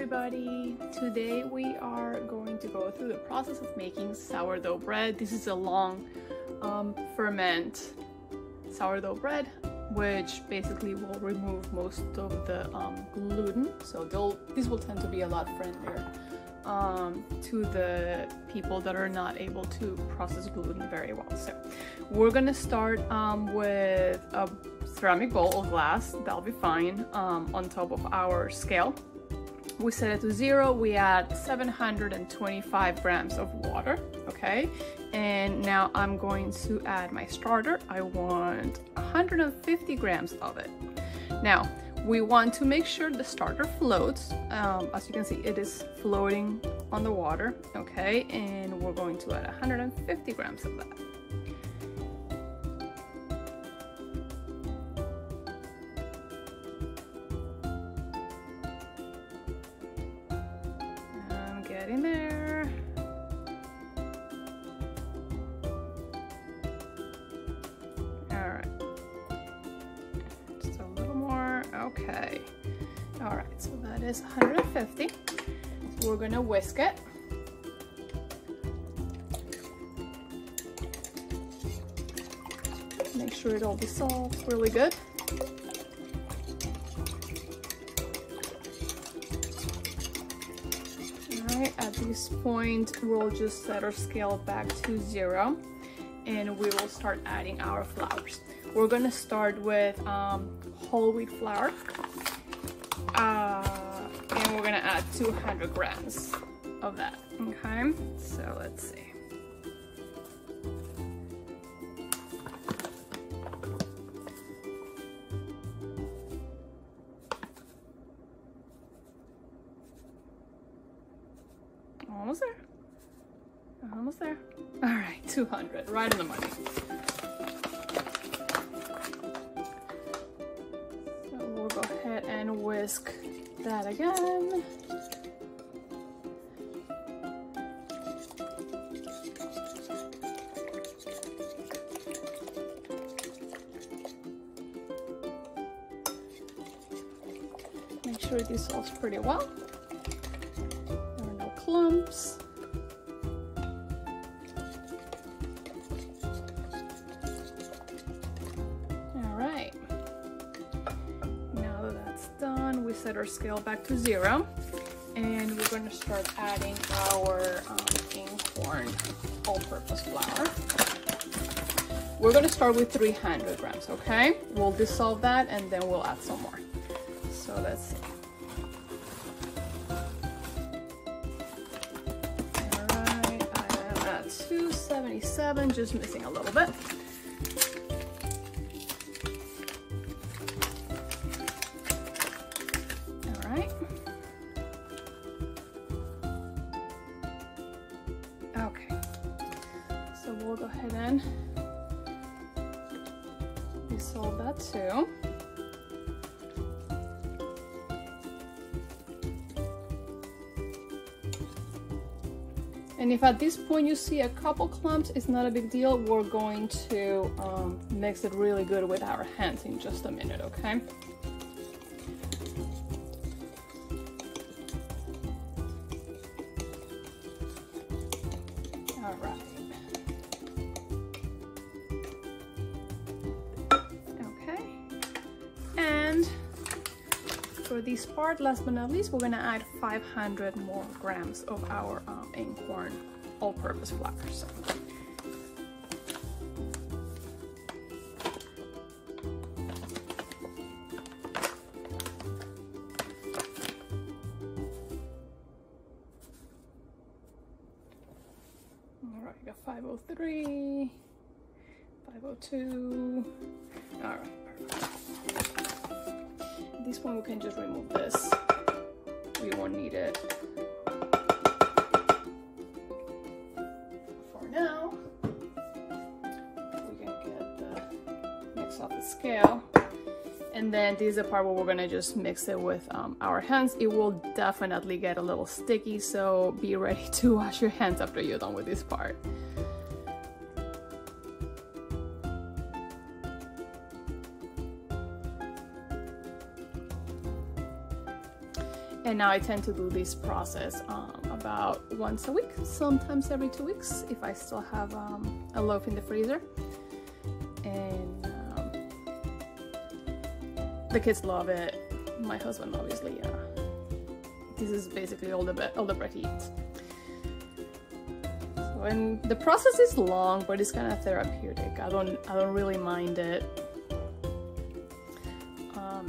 everybody! Today we are going to go through the process of making sourdough bread. This is a long um, ferment sourdough bread which basically will remove most of the um, gluten so these will tend to be a lot friendlier um, to the people that are not able to process gluten very well so we're gonna start um, with a ceramic bowl or glass that'll be fine um, on top of our scale we set it to zero we add 725 grams of water okay? And now I'm going to add my starter. I want 150 grams of it. Now we want to make sure the starter floats. Um, as you can see it is floating on the water okay? And we're going to add 150 grams of that in there. All right. Just a little more. Okay. All right, so that is 150. So we're gonna whisk it. Make sure it all dissolves really good. Point we'll just set our scale back to zero and we will start adding our flours. we're gonna start with um, whole wheat flour uh, and we're gonna add 200 grams of that okay so let's see right in the money. So we'll go ahead and whisk that again. Make sure it dissolves pretty well No clumps. Scale back to zero and we're going to start adding our um, einkorn all-purpose flour. We're going to start with 300 grams, okay? We'll dissolve that and then we'll add some more. So let's see. i am at 277 just missing a little bit. Dissolve that too. And if at this point you see a couple clumps, it's not a big deal. We're going to um, mix it really good with our hands in just a minute, okay? Last but not least, we're gonna add 500 more grams of our um, einkorn all-purpose flour. So. All right, got 503, 502. All right, this one we can just remove this. We won't need it. For now, we can get the mix off the scale. And then this is the part where we're gonna just mix it with um, our hands. It will definitely get a little sticky, so be ready to wash your hands after you're done with this part. Now I tend to do this process um, about once a week, sometimes every two weeks if I still have um, a loaf in the freezer. And um, the kids love it. My husband obviously, uh, this is basically all the, all the bread he eats. So, and the process is long, but it's kind of therapeutic. I don't, I don't really mind it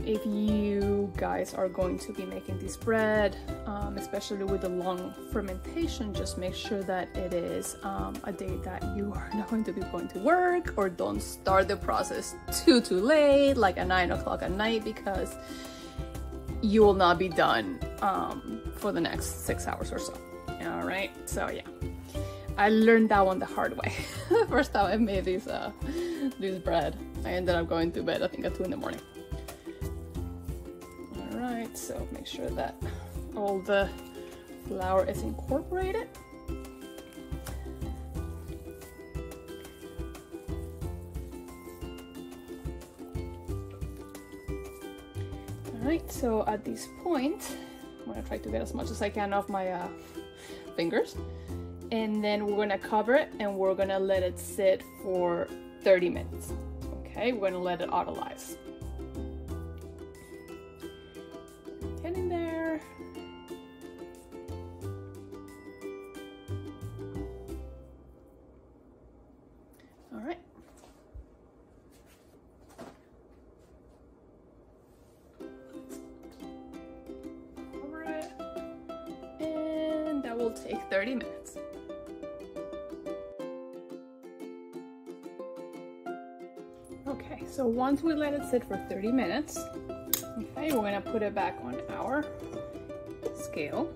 if you guys are going to be making this bread, um, especially with the long fermentation, just make sure that it is um, a day that you are not going to be going to work or don't start the process too, too late, like at nine o'clock at night, because you will not be done um, for the next six hours or so. All right, so yeah. I learned that one the hard way. the First time I made this uh, this bread, I ended up going to bed I think at two in the morning right so make sure that all the flour is incorporated. All right so at this point I'm gonna try to get as much as I can off my uh, fingers. And then we're gonna cover it and we're gonna let it sit for 30 minutes. Okay we're gonna let it autolyze will take 30 minutes. Okay, so once we let it sit for 30 minutes, okay, we're gonna put it back on scale.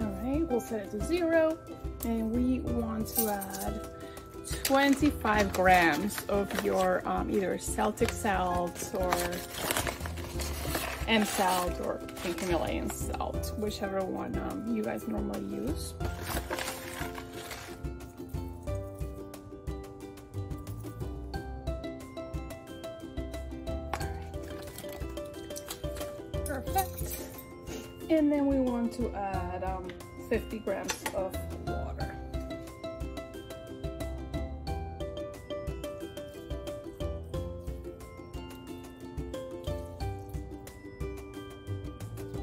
All right, we'll set it to zero, and we want to add 25 grams of your um, either Celtic salt or M salt or pink Himalayan salt, whichever one um, you guys normally use. Add um, 50 grams of water.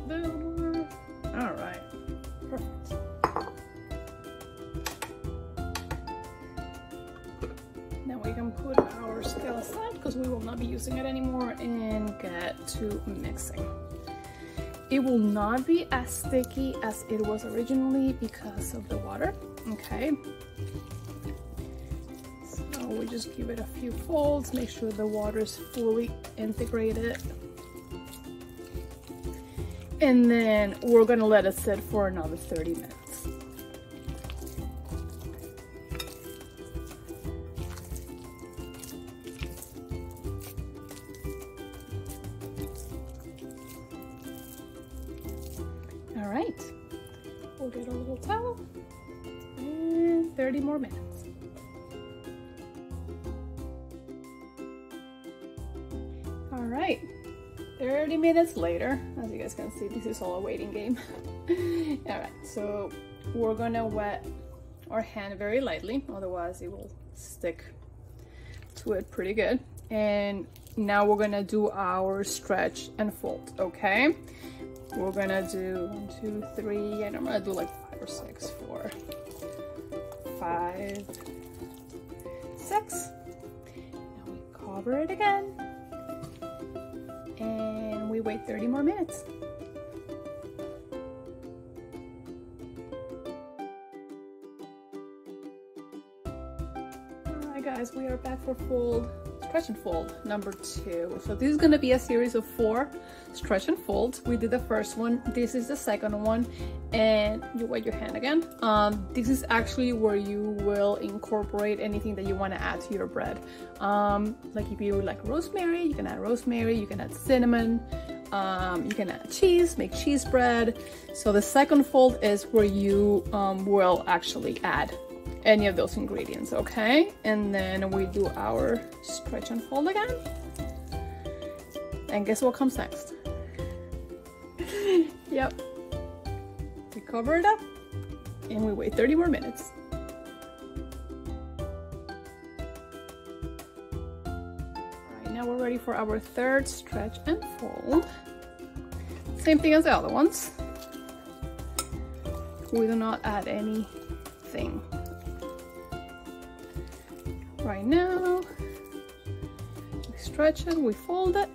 All right, perfect. Now we can put our scale aside because we will not be using it anymore and get to mixing. It will not be as sticky as it was originally because of the water, okay? So we just give it a few folds, make sure the water is fully integrated. And then we're gonna let it sit for another 30 minutes. Later, as you guys can see, this is all a waiting game. all right, so we're gonna wet our hand very lightly, otherwise it will stick to it pretty good. And now we're gonna do our stretch and fold, okay? We're gonna do one, two, three, and I'm gonna do like five or six, four, five, six. Now we cover it again. And we wait 30 more minutes. Alright guys, we are back for fold stretch and fold number two. So this is gonna be a series of four stretch and folds. We did the first one, this is the second one, and you wet your hand again. Um, this is actually where you will incorporate anything that you wanna add to your bread. Um, like if you like rosemary, you can add rosemary, you can add cinnamon, um, you can add cheese, make cheese bread. So the second fold is where you um, will actually add any of those ingredients, okay? And then we do our stretch and fold again. And guess what comes next? yep. We cover it up and we wait 30 more minutes. Alright, now we're ready for our third stretch and fold. Same thing as the other ones. We do not add anything. Now, we stretch it, we fold it,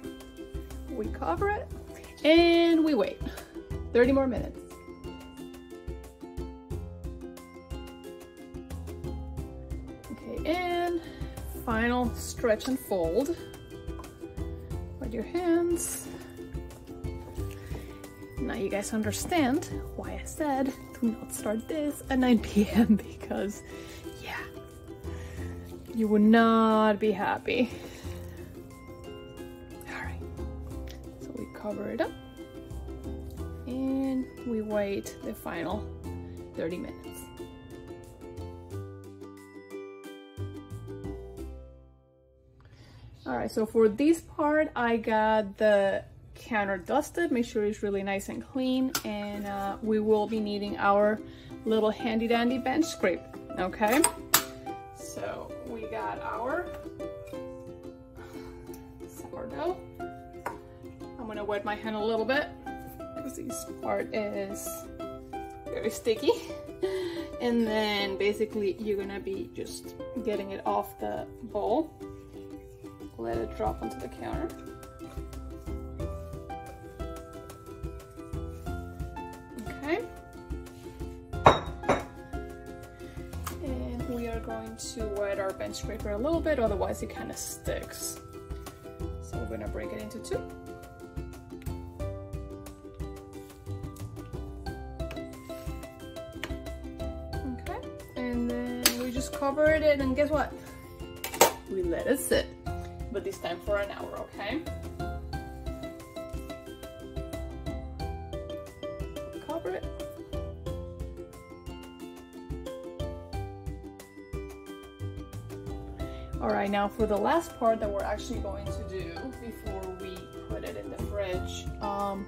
we cover it, and we wait 30 more minutes. Okay, and final stretch and fold with your hands. Now you guys understand why I said do not start this at 9 p.m. because you would not be happy. All right, so we cover it up and we wait the final 30 minutes. All right, so for this part, I got the counter dusted. Make sure it's really nice and clean. And uh, we will be needing our little handy dandy bench scrape, okay? So we got our sourdough. I'm gonna wet my hand a little bit because this part is very sticky. And then basically you're gonna be just getting it off the bowl let it drop onto the counter. Going to wet our bench scraper a little bit, otherwise it kind of sticks. So we're gonna break it into two. Okay, and then we just covered it and guess what? We let it sit but this time for an hour, okay? Right, now for the last part that we're actually going to do before we put it in the fridge, um,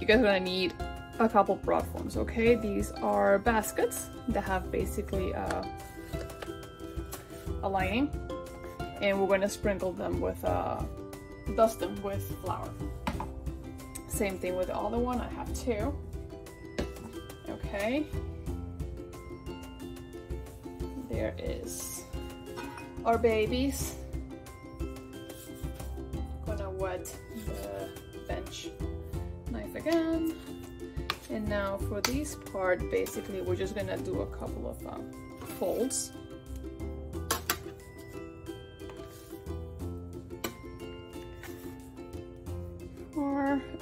you guys are gonna need a couple brotforms, okay? These are baskets that have basically uh, a lining and we're gonna sprinkle them with, uh, dust them with flour. Same thing with the other one, I have two. Okay. There is our babies. Gonna wet the bench knife again. And now for this part, basically we're just gonna do a couple of um, folds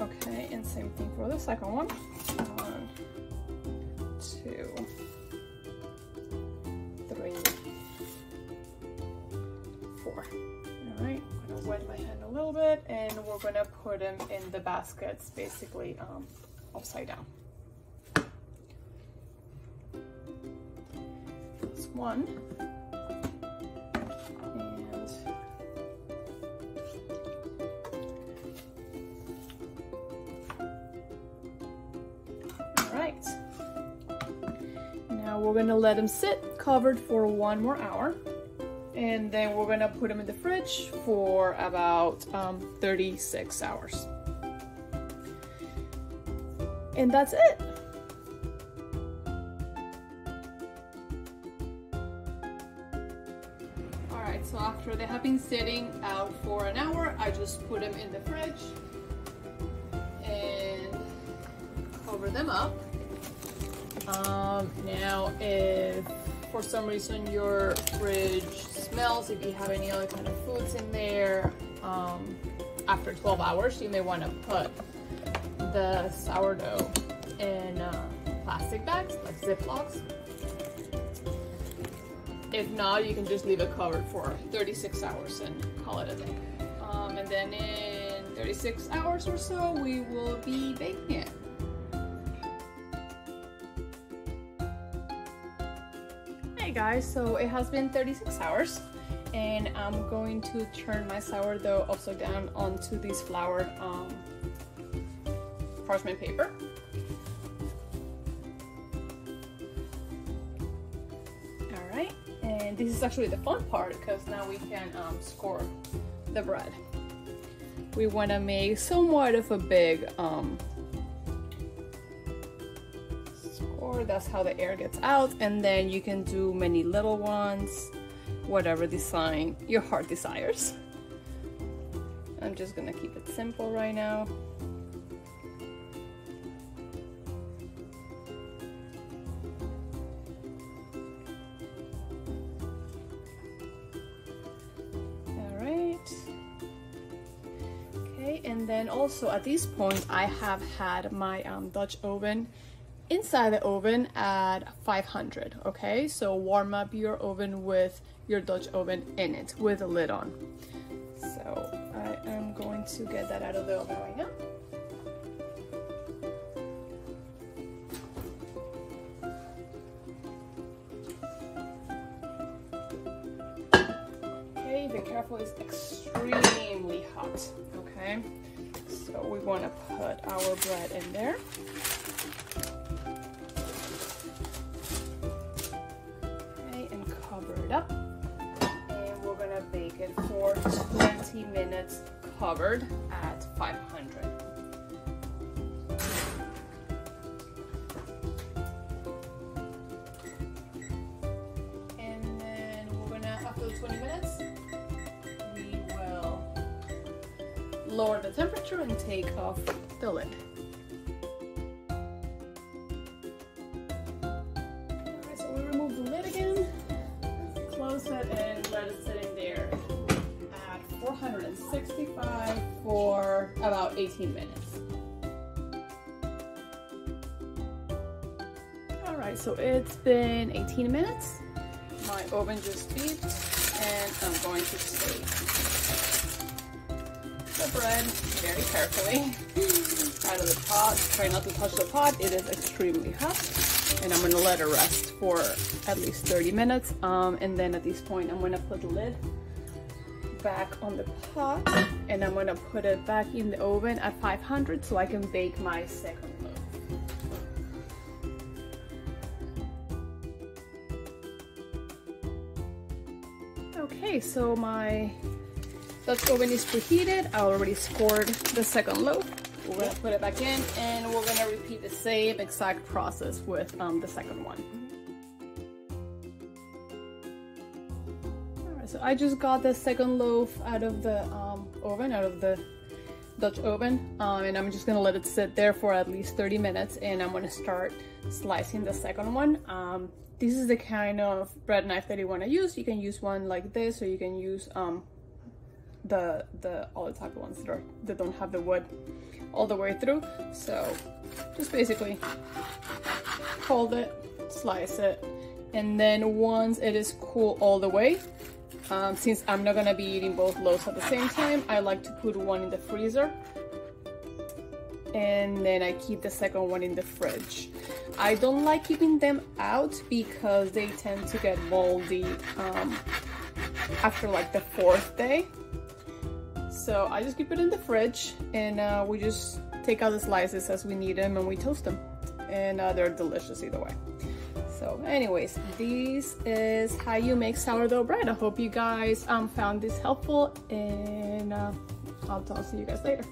Okay, and same thing for the second. One, little bit and we're gonna put them in the baskets basically um, upside down. That's one. And all right. Now we're gonna let them sit covered for one more hour and then we're gonna put them in the fridge for about um, 36 hours. And that's it. Alright, so after they have been sitting out for an hour, I just put them in the fridge and cover them up. Um, now, if for some reason your fridge smells, if you have any other kind of foods in there, um, after 12 hours, you may want to put the sourdough in uh, plastic bags, like Ziplocs. If not, you can just leave it covered for 36 hours and call it a day. Um, and then in 36 hours or so, we will be baking it. Guys, so it has been 36 hours and I'm going to turn my sourdough upside down onto this flour um, parchment paper. All right, and this is actually the fun part because now we can um, score the bread. We want to make somewhat of a big um, score. That's how the air gets out, and then you can do many little ones whatever design your heart desires. I'm just gonna keep it simple right now. And then also at this point I have had my um, Dutch oven inside the oven at 500 okay? So warm up your oven with your Dutch oven in it with a lid on. So I am going to get that out of the oven right now. Okay be careful it's extremely hot okay? So we want to put our bread in there 20 minutes covered at 500. And then after 20 minutes, we will lower the temperature and take off the lid. 18 minutes. All right, so it's been 18 minutes. My oven just beeped and I'm going to take the bread very carefully out of the pot. Try not to touch the pot, it is extremely hot and I'm gonna let it rest for at least 30 minutes um, and then at this point I'm gonna put the lid back on the pot and I'm gonna put it back in the oven at 500 so I can bake my second loaf. Okay, so my Dutch oven is preheated. I already scored the second loaf. We're gonna put it back in and we're gonna repeat the same exact process with um, the second one. So I just got the second loaf out of the um, oven, out of the Dutch oven, um, and I'm just gonna let it sit there for at least 30 minutes and I'm gonna start slicing the second one. Um, this is the kind of bread knife that you wanna use. You can use one like this or you can use um, the the all the type of ones that are that don't have the wood all the way through. So just basically hold it, slice it, and then once it is cool all the way, um, since I'm not gonna be eating both loaves at the same time, I like to put one in the freezer and then I keep the second one in the fridge. I don't like keeping them out because they tend to get moldy um, after like the fourth day. So I just keep it in the fridge and uh, we just take out the slices as we need them and we toast them. And uh, they're delicious either way. So anyways, this is how you make sourdough bread. I hope you guys um, found this helpful and uh, I'll, I'll see you guys later.